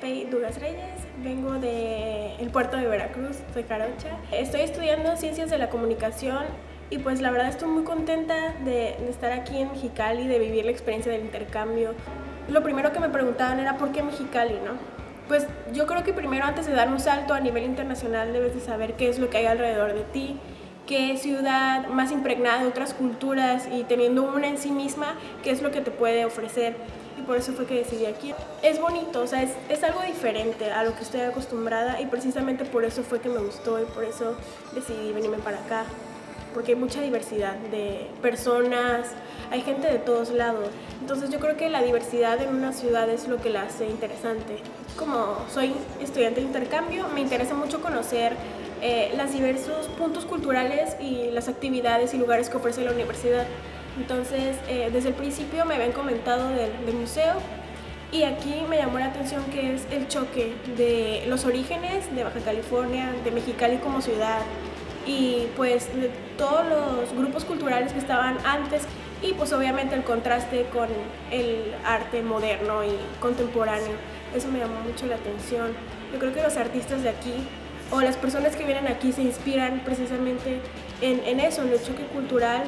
Fey Dugas Reyes, vengo del puerto de Veracruz, soy Carocha. Estoy estudiando Ciencias de la Comunicación y pues la verdad estoy muy contenta de, de estar aquí en Mexicali, de vivir la experiencia del intercambio. Lo primero que me preguntaban era ¿por qué Mexicali, no? Pues yo creo que primero antes de dar un salto a nivel internacional debes de saber qué es lo que hay alrededor de ti, qué ciudad más impregnada de otras culturas y teniendo una en sí misma, qué es lo que te puede ofrecer. Y por eso fue que decidí aquí. Es bonito, o sea, es, es algo diferente a lo que estoy acostumbrada y precisamente por eso fue que me gustó y por eso decidí venirme para acá. Porque hay mucha diversidad de personas, hay gente de todos lados. Entonces yo creo que la diversidad en una ciudad es lo que la hace interesante. Como soy estudiante de intercambio, me interesa mucho conocer eh, los diversos puntos culturales y las actividades y lugares que ofrece la universidad. Entonces, eh, desde el principio me habían comentado del, del museo y aquí me llamó la atención que es el choque de los orígenes de Baja California, de Mexicali como ciudad y pues de todos los grupos culturales que estaban antes y pues obviamente el contraste con el arte moderno y contemporáneo. Eso me llamó mucho la atención. Yo creo que los artistas de aquí o las personas que vienen aquí se inspiran precisamente en, eso, en el choque cultural,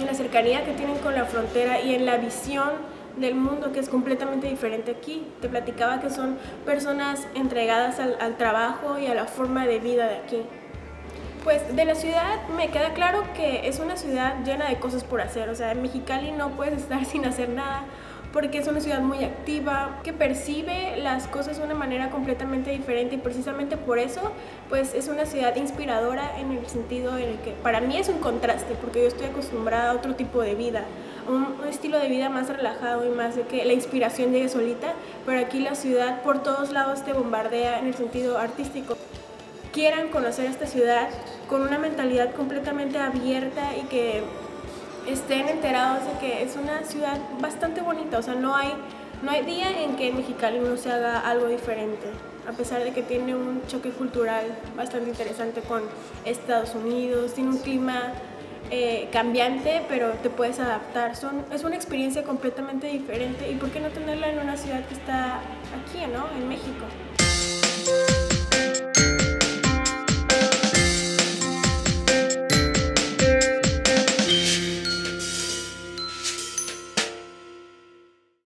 en la cercanía que tienen con la frontera y en la visión del mundo que es completamente diferente aquí. Te platicaba que son personas entregadas al trabajo y a la forma de vida de aquí. Pues de la ciudad me queda claro que es una ciudad llena de cosas por hacer, o sea, en Mexicali no puedes estar sin hacer nada porque es una ciudad muy activa, que percibe las cosas de una manera completamente diferente y precisamente por eso pues es una ciudad inspiradora en el sentido en el que para mí es un contraste porque yo estoy acostumbrada a otro tipo de vida, un, estilo de vida más relajado y más de que la inspiración llegue solita, pero aquí la ciudad por todos lados te bombardea en el sentido artístico. Quieran conocer esta ciudad con una mentalidad completamente abierta y que estén enterados de que es una ciudad bastante bonita, o sea, no hay, no hay día en que en Mexicali no se haga algo diferente, a pesar de que tiene un choque cultural bastante interesante con Estados Unidos, tiene un clima eh, cambiante, pero te puedes adaptar. Son, es una experiencia completamente diferente y por qué no tenerla en una ciudad que está aquí, ¿no? En México.